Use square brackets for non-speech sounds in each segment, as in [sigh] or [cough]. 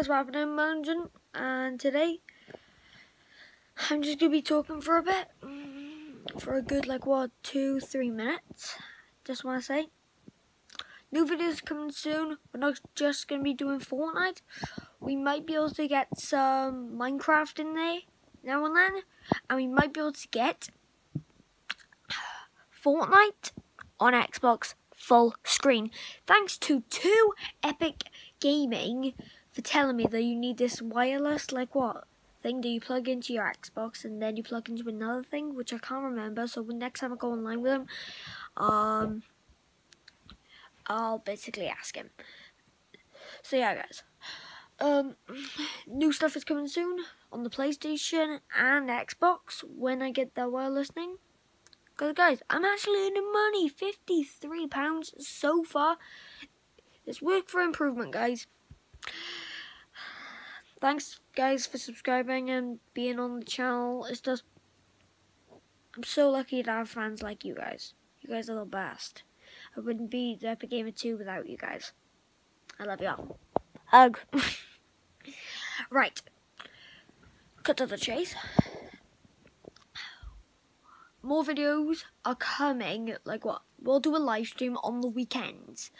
guys, happened in Mullingen, and today I'm just gonna be talking for a bit, for a good like what two, three minutes. Just want to say, new videos coming soon. We're not just gonna be doing Fortnite. We might be able to get some Minecraft in there now and then, and we might be able to get Fortnite on Xbox full screen. Thanks to two Epic Gaming for telling me that you need this wireless, like what, thing that you plug into your Xbox and then you plug into another thing, which I can't remember. So next time I go online with him, um, I'll basically ask him. So yeah, guys. Um, new stuff is coming soon on the PlayStation and Xbox when I get the wireless thing. Because guys, I'm actually earning money, £53 so far. It's work for improvement, guys. Thanks, guys, for subscribing and being on the channel. It's just, I'm so lucky to have fans like you guys. You guys are the best. I wouldn't be the Epic Gamer 2 without you guys. I love y'all. Hug. [laughs] right. Cut to the chase more videos are coming. Like what? We'll do a live stream on the weekends.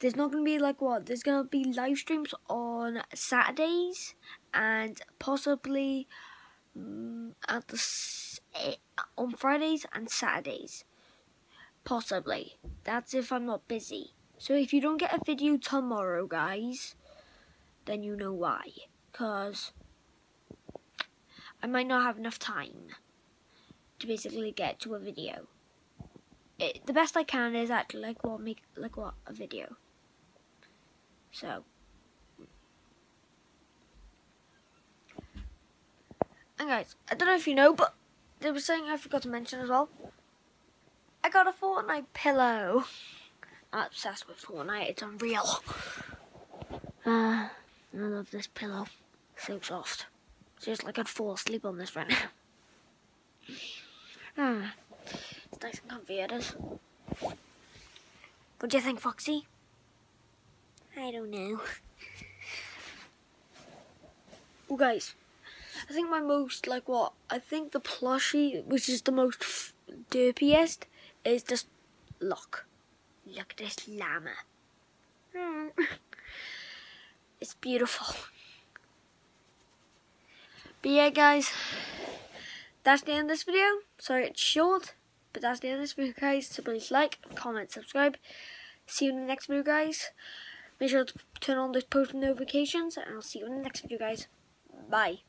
There's not gonna be like what? There's gonna be live streams on Saturdays and possibly um, at the eh, on Fridays and Saturdays. Possibly. That's if I'm not busy. So if you don't get a video tomorrow, guys, then you know why. Cause I might not have enough time to basically get to a video. It, the best I can is actually like what make like what a video. So and guys, I don't know if you know, but there was something I forgot to mention as well. I got a Fortnite pillow. I'm obsessed with Fortnite. It's unreal. Uh, I love this pillow. So soft. It's Just like I'd fall asleep on this right now. Hmm. It's nice and comfy, it is. What do you think, Foxy? I don't know. well, guys, I think my most, like what, I think the plushie, which is the most derpiest, is just, look. Look at this llama. Hmm. [laughs] it's beautiful. But yeah, guys that's the end of this video. Sorry it's short, but that's the end of this video guys. So please like, comment, subscribe. See you in the next video guys. Make sure to turn on those post notifications and I'll see you in the next video guys. Bye.